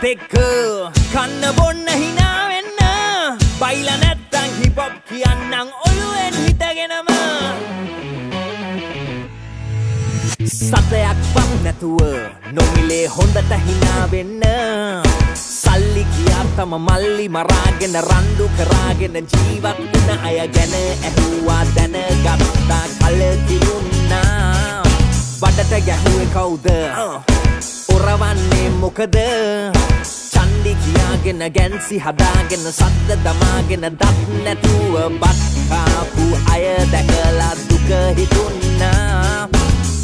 අපිත් එක්ක කන්න බොන්න හිනාවෙන්න බයිල නැත්තං හිපොප් කියන්නම් ඔළුවෙන් හිටගෙනම සතයක් පම් නැතුව නොමිලේ හොඳට හිනාවෙන්න සල්ලි කියා තම මල්ලි මරාගෙන රණ්ඩු කරාගෙන ජීවත් වුණ අය ගැන ඇහුවා දැනගත්තා කලකිරුණා. බඩට ගැහුවේ කවුද? ඔරවන්නේ මොකද? චන්ඩි කියාගෙන ගැන්සි හදාගෙන සද්ද දමාගෙන දත් නැතුව බත්කාපු අය දැකලා දුක හිතුන්නා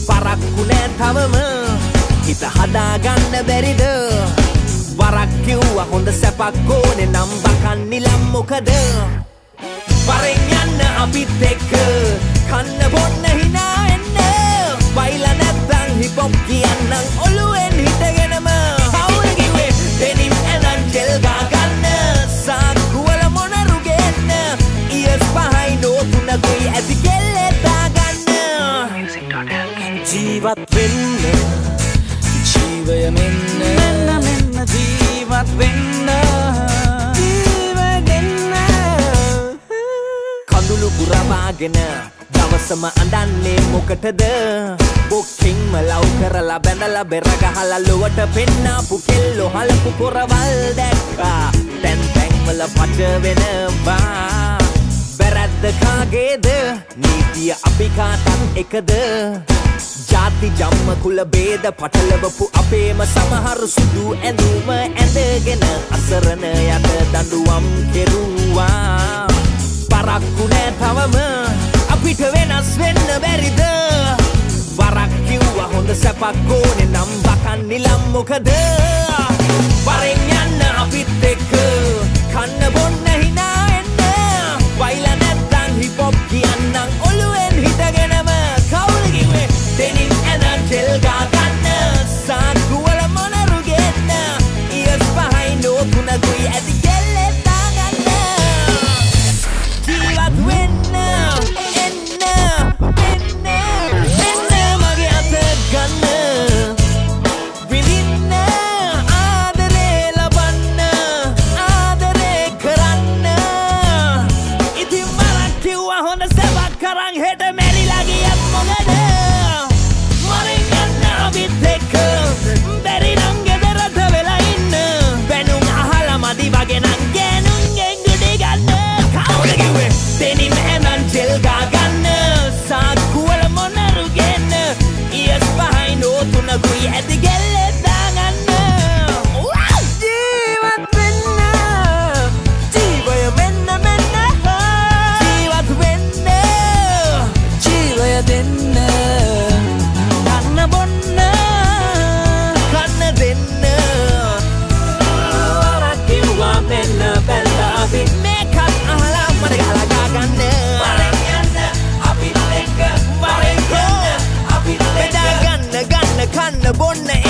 පරක්කු නෑ තවම හිත හදාගන්න බැරිද? වරක් කිව්ව හොඳ සැපක් ඕනේ නම් බකන් නිලම් මොකද? වරෙන් යන්න අපිත් එක්ක කන්න බොන්න ජීවත් වෙන්න. ජීවය මෙන්න මෙන්න මෙන්න ජීවත් වෙන්න. ජීවය දෙන්න කඳුළු පුරවාගෙන දවසම අඳන්නේ මොකටද? බොක්කින්ම ලව් කරලා බැඳලා බෙරගහලා ලොවට පෙන්නාපු කෙල්ලො හලපු කොරවල් දැක්කා. තැන් තැන්වල පට වෙනවා බැරැද්ද කාගේද නීතිය අපි කාටත් එකද? ජාති ජම්ම කුල බේද පටලවපු අපේම සමහරු සුදු ඇඳුම ඇඳගෙන අසරණ යට දඬුවම් කෙරුවා. පරක්කු නෑ තවම අපිට වෙනස් වෙන්න බැරිද? වරක් කිව්ව හොඳ සැපක් ඕනේ නම් බකන් නිලම් මොකද? වරෙන් යන්න අපිත් එක්ක කන්න බොන්න මරක් කිව්වා හොඳ සැපක් කරන් හෙට මැරිලා කන්න බොන්න එන්න හිනා